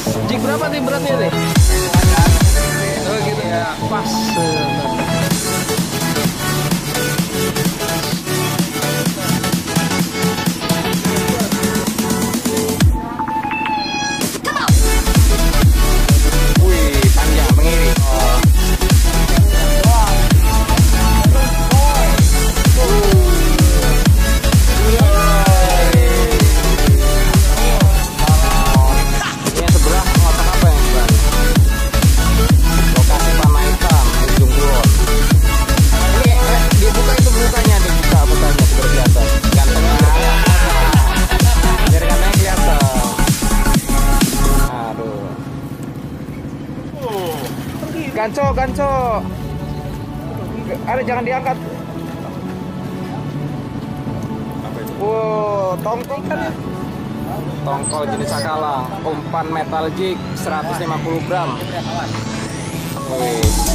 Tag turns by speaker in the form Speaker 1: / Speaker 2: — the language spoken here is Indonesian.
Speaker 1: Jik berapa nih beratnya nih? Oh gitu ya, pas.
Speaker 2: Ganco, ganco. Ada jangan diangkat. Wow, tongkol kan? Tongkol jenis sakala, umpan metal jig 150 gram. Wih,